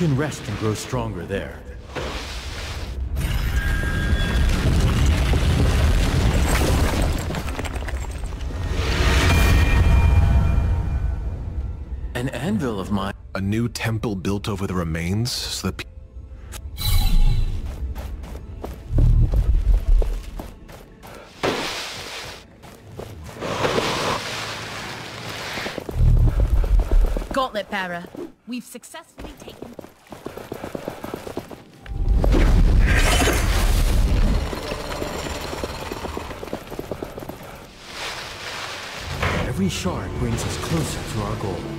An can rest and grow stronger there. An anvil of mine. A new temple built over the remains so that Gauntlet bearer, we've successfully Every shard brings us closer to our goal.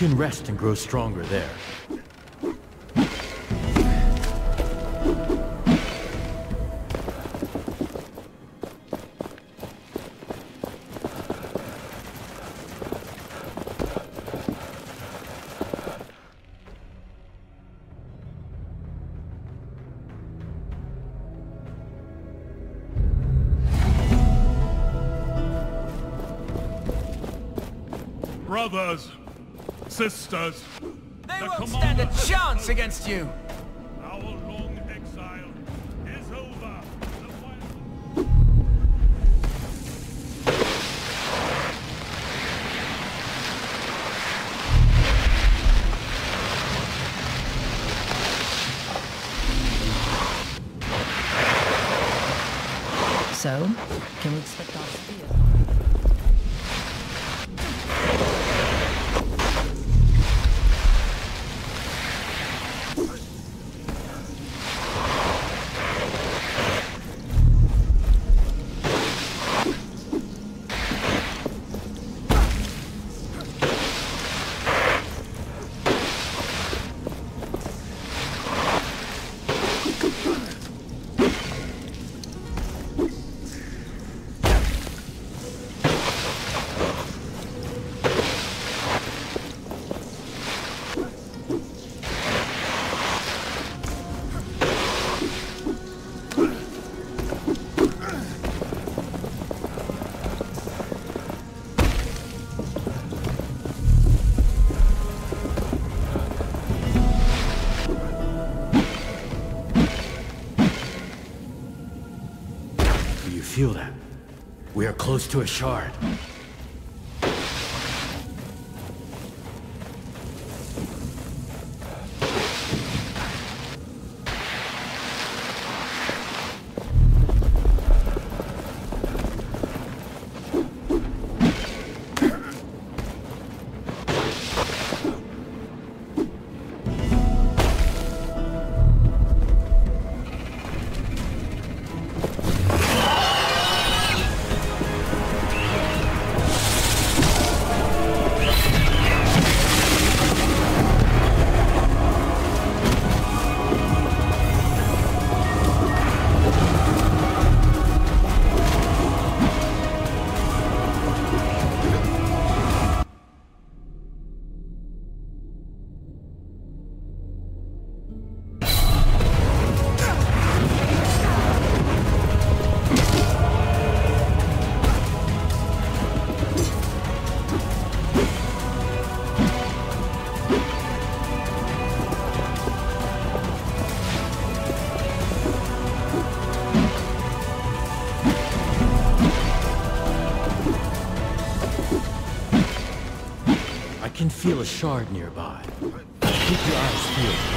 Can rest and grow stronger there. Sisters, They The won't stand a chance against you! our long exile is over. The wild- So, can we expect our spears? Close to a shard. Can feel a shard nearby. Keep your eyes peeled.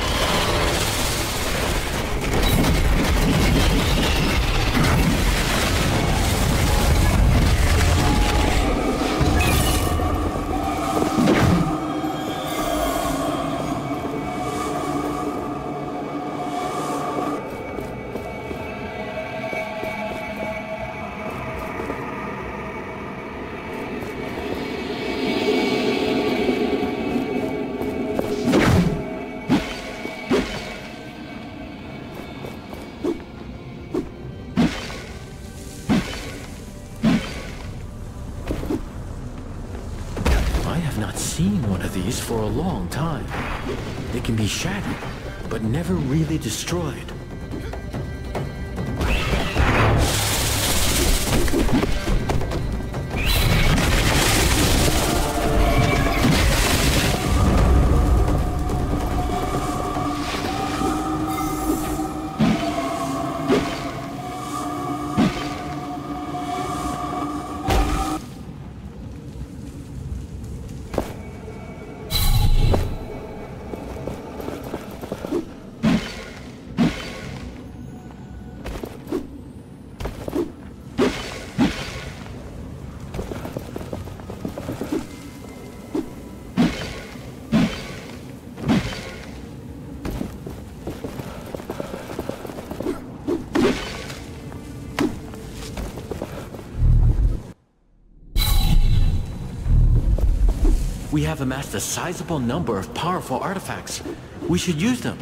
These for a long time. They can be shattered, but never really destroyed. Have amassed a sizable number of powerful artifacts. We should use them.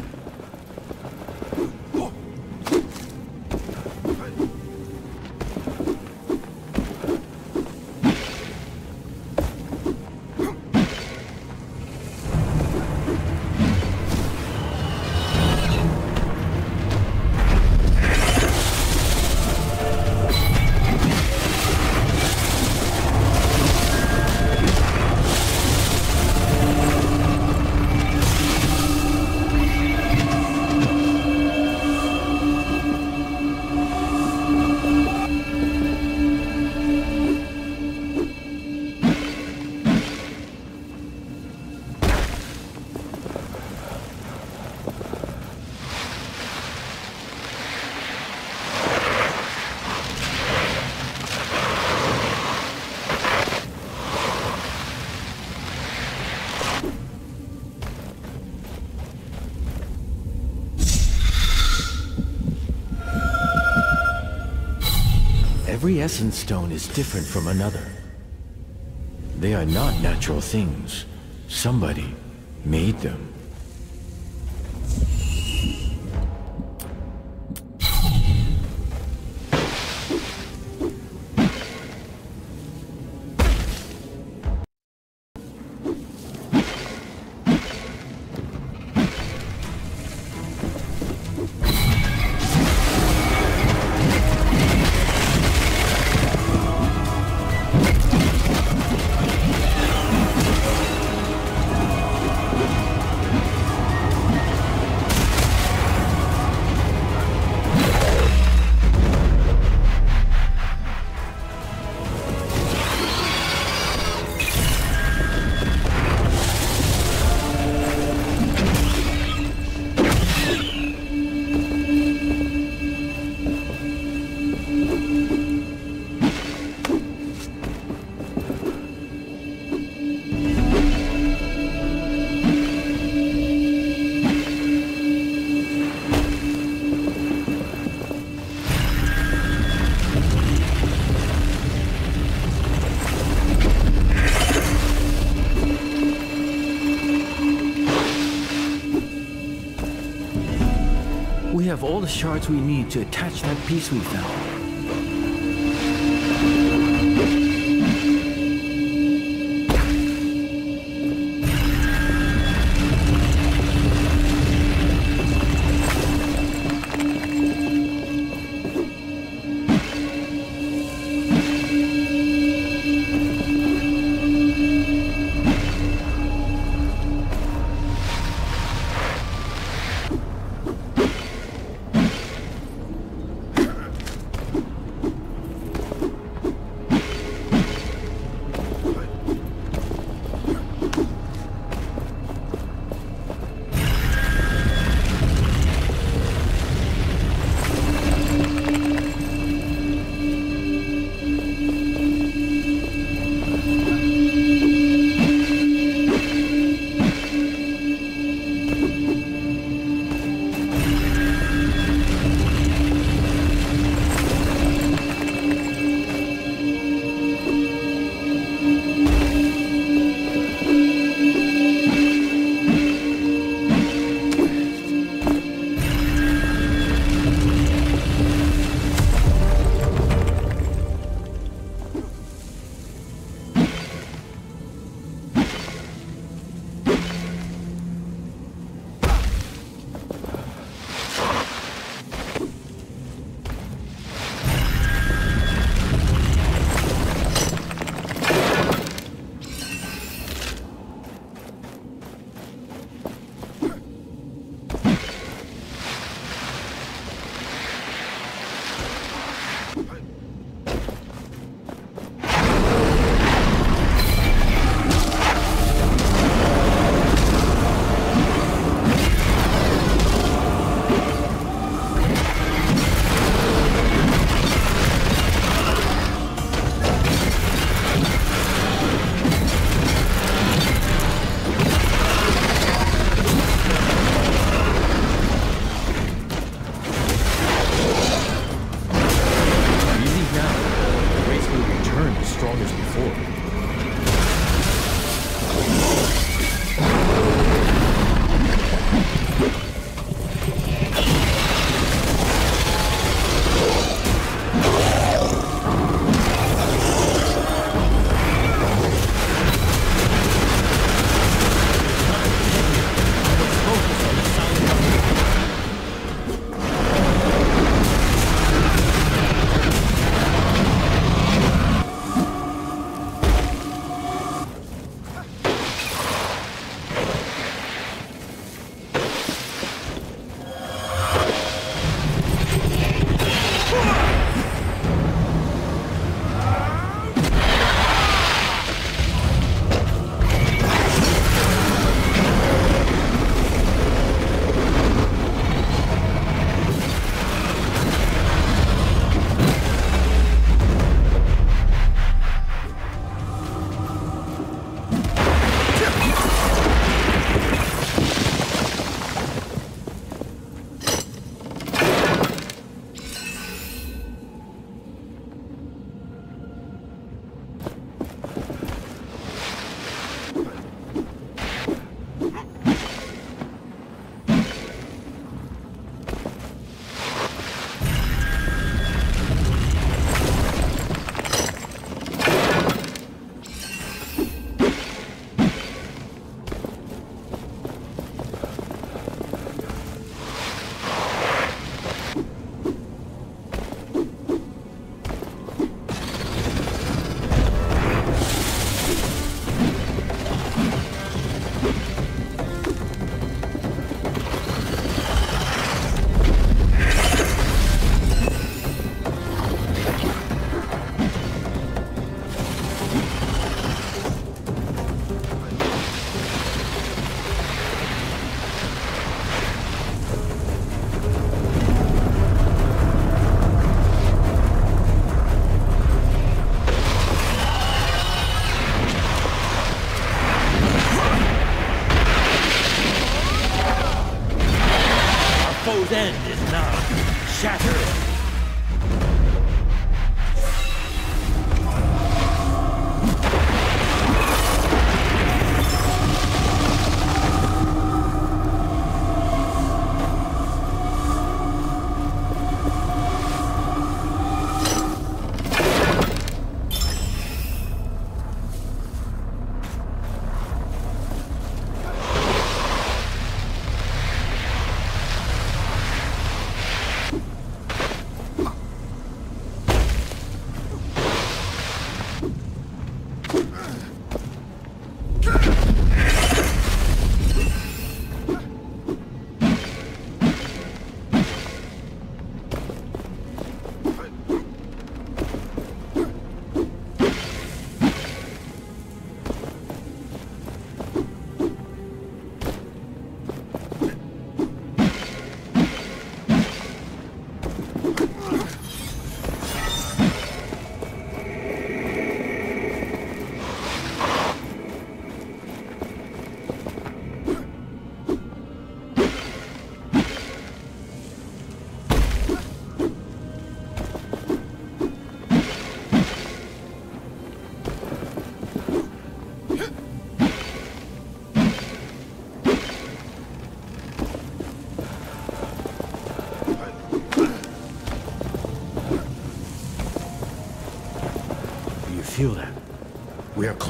Every essence stone is different from another. They are not natural things. Somebody made them. The shards we need to attach that piece we found.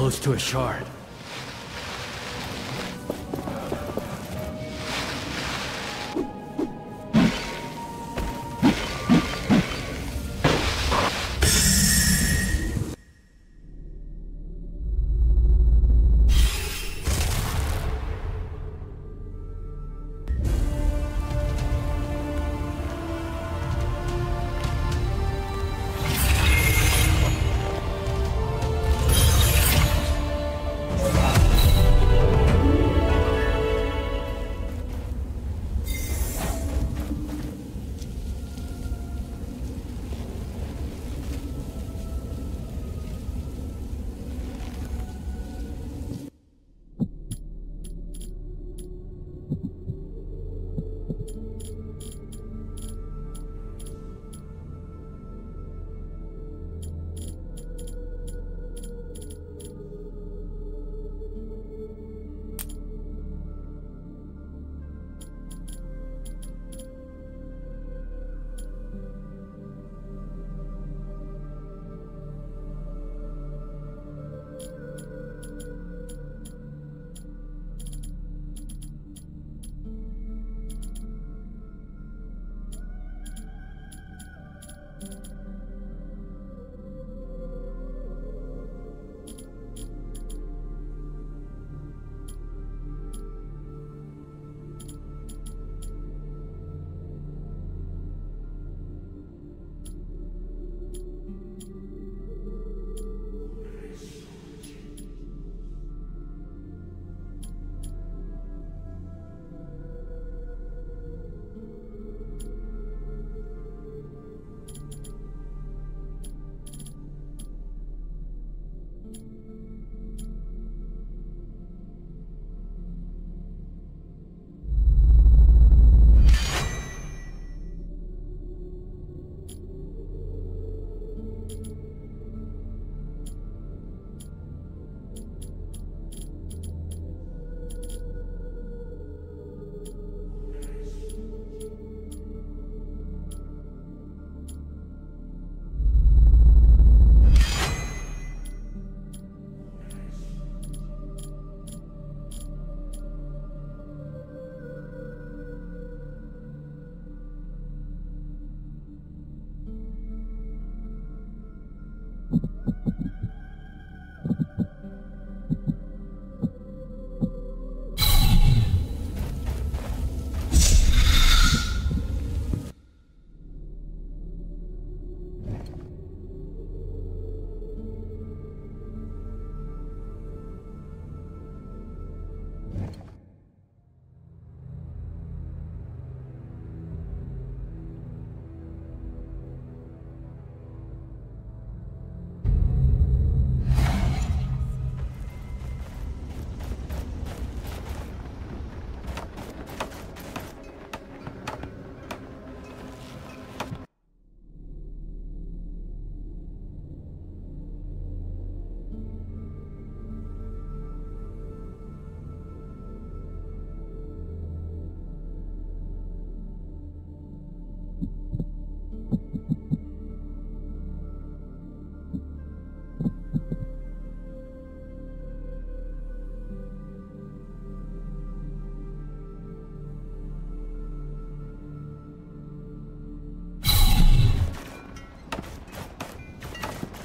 Close to a shard.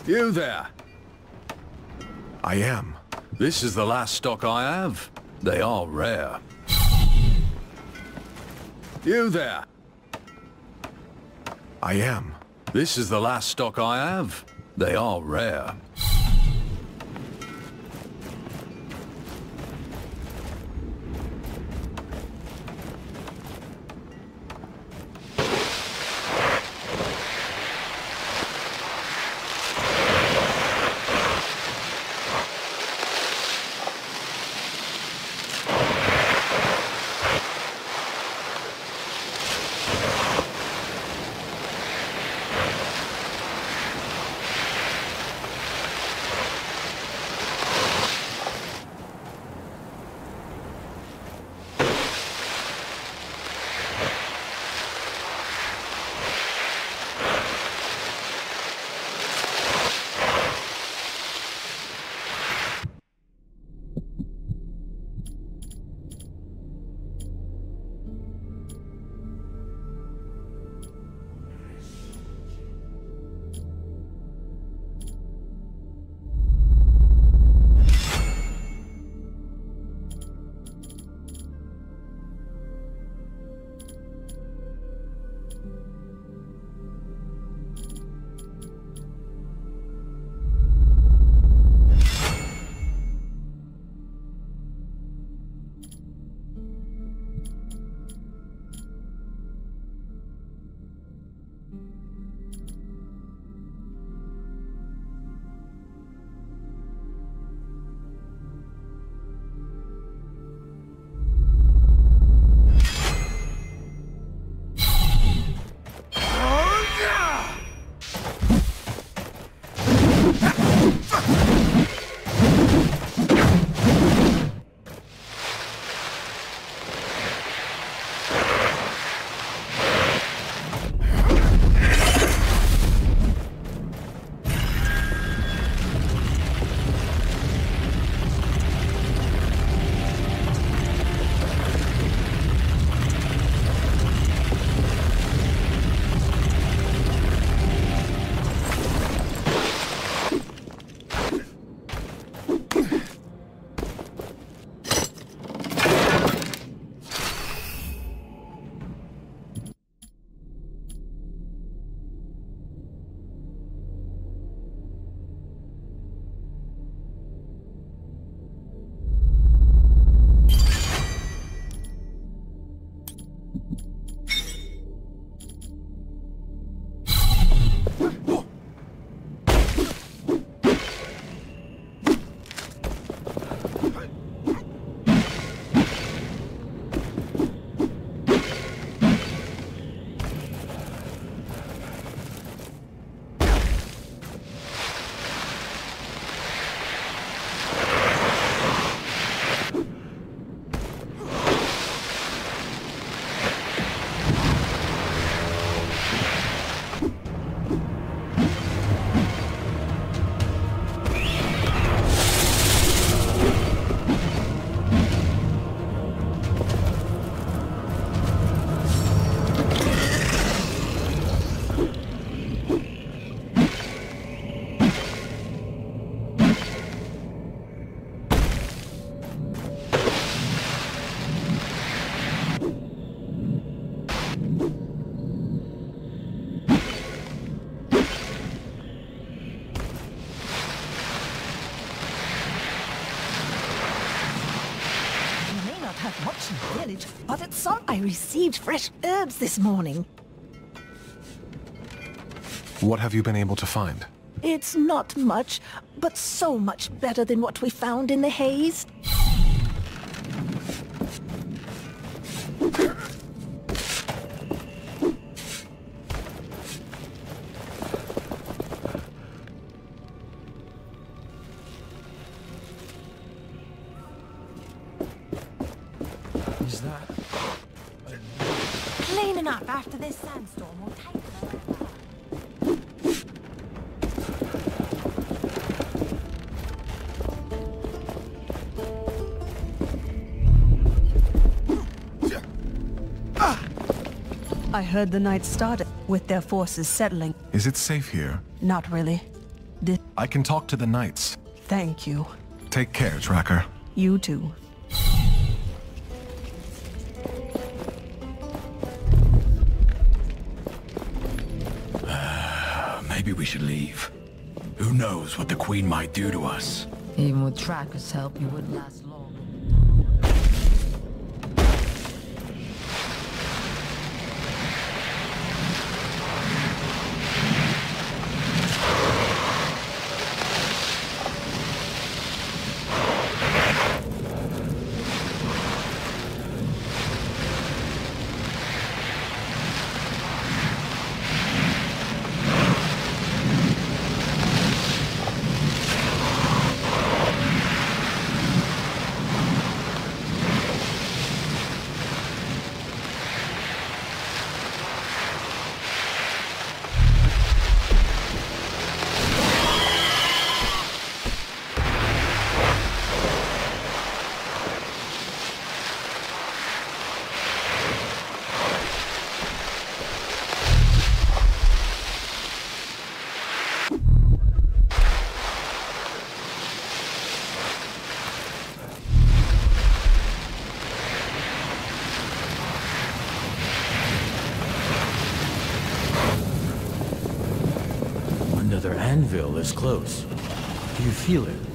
You there. I am. This is the last stock I have. They are rare. You there. I am. This is the last stock I have. They are rare. Village, but at some... I received fresh herbs this morning. What have you been able to find? It's not much, but so much better than what we found in the haze. Up after this sandstorm will take forever. I heard the night started with their forces settling. Is it safe here? Not really. Di- I can talk to the knights. Thank you. Take care, Tracker. You too. Should leave. Who knows what the Queen might do to us? Even with Tracker's help, you wouldn't last long. Another anvil is close. Do you feel it?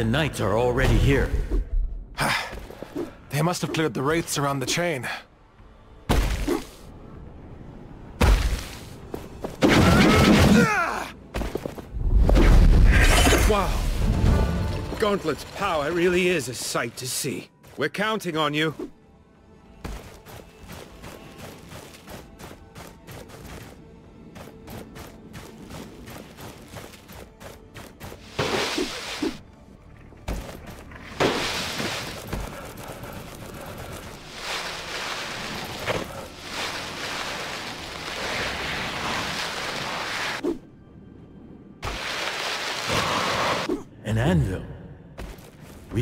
The knights are already here. They must have cleared the wraiths around the chain. Wow. Gauntlet's power really is a sight to see. We're counting on you.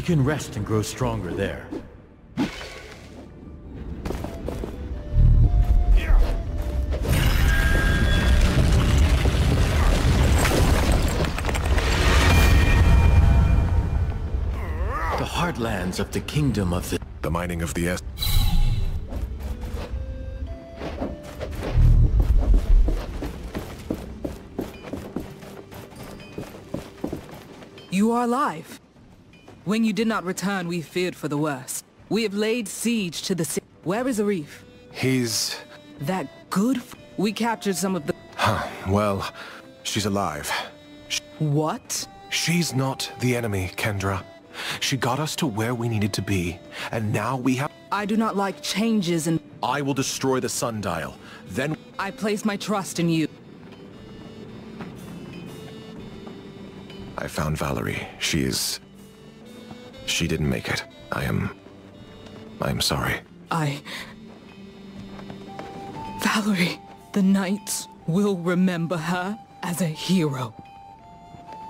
Can rest and grow stronger there. The heartlands of the kingdom of the... The mining of the S... You are alive. When you did not return, we feared for the worst. We have laid siege to the city. Where is Arif? He's... That good f- We captured some of the- Huh, well, she's alive. What? She's not the enemy, Kendra. She got us to where we needed to be, and now we have... I do not like changes and I will destroy the sundial. Then... I place my trust in you. I found Valerie. She is... She didn't make it. I am... I am sorry. I... Valerie, the Knights will remember her as a hero.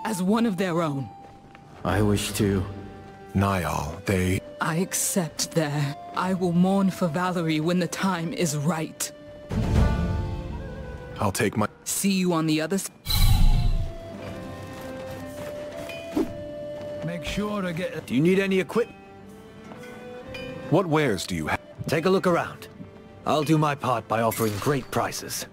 As one of their own. I wish to... Nyaal, they... I accept their... I will mourn for Valerie when the time is right. I'll take my... See you on the other s- Make sure to get... Do you need any equipment? What wares do you have? Take a look around. I'll do my part by offering great prices.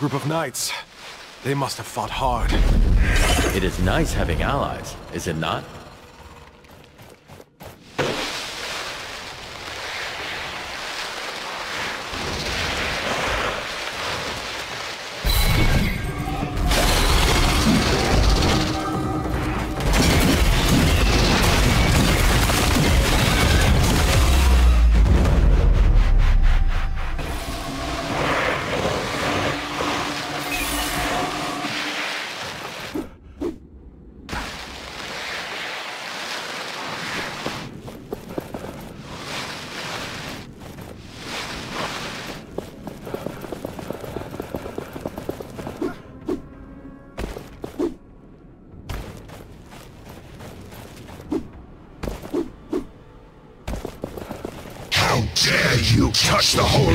Group of knights. They must have fought hard. It is nice having allies, is it not?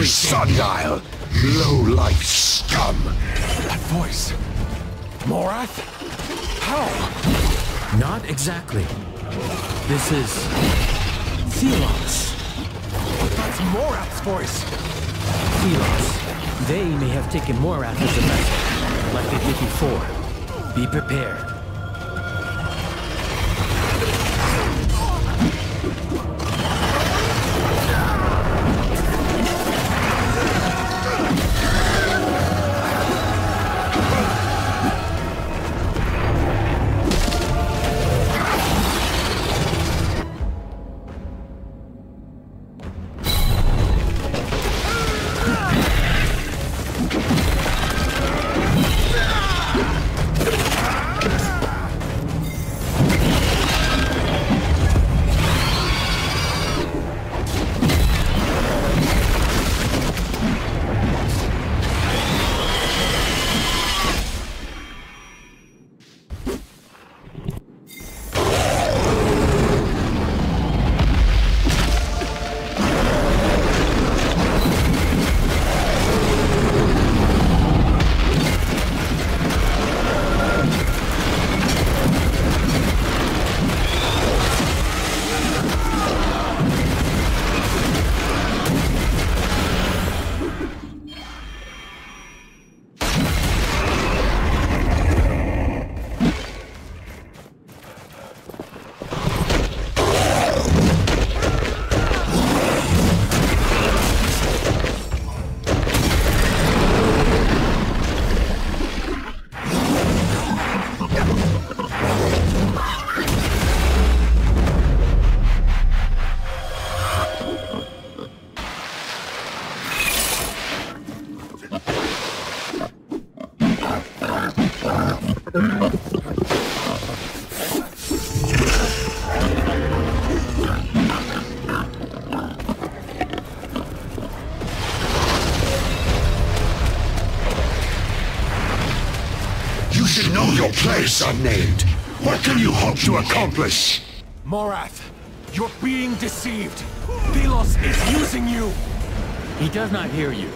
Touch the sundial, low-life scum! That voice. Morath? How? Not exactly. This is... Thelos. That's Morath's voice. Thelos. They may have taken Morath as a vessel, like they did before. Be prepared. Unnamed. What can you hope to accomplish? Morath, you're being deceived. Thelos is using you. He does not hear you.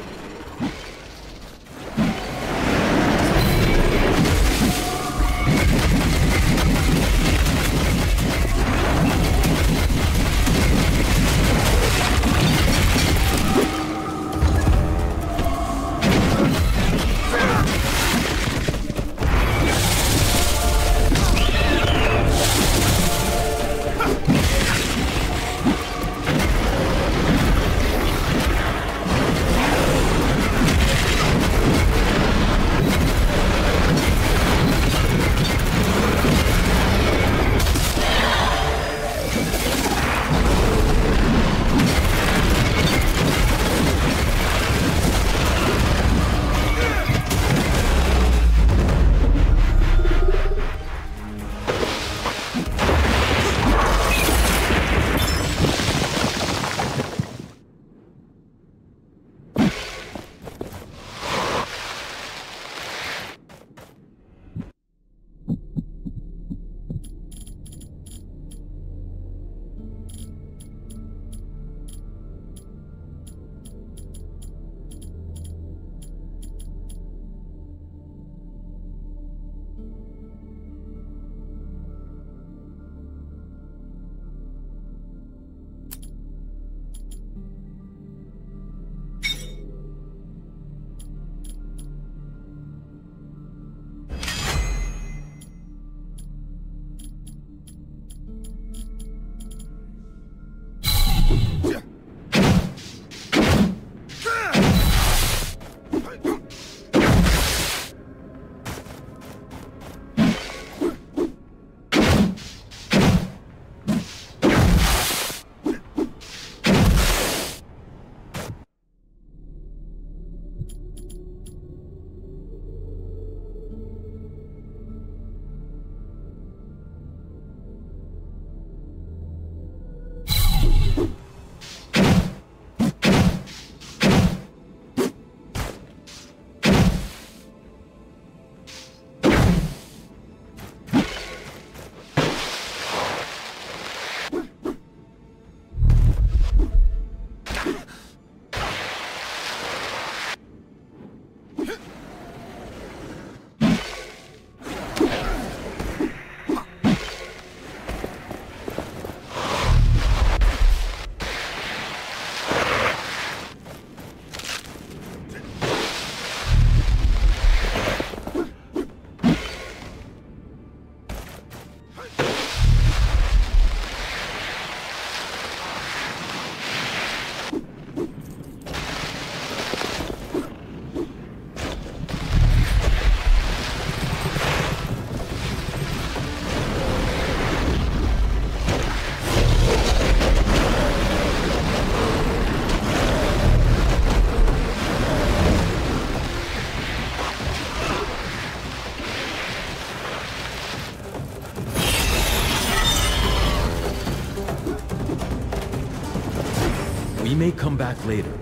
Back later,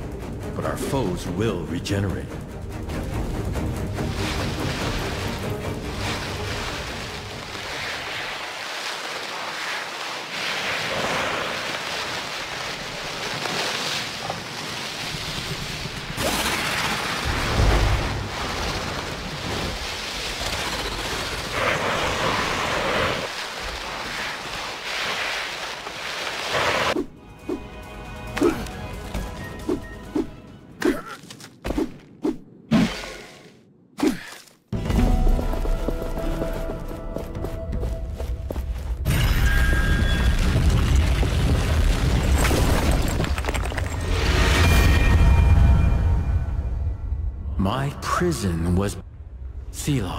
but our foes will regenerate. Prison was Thelos.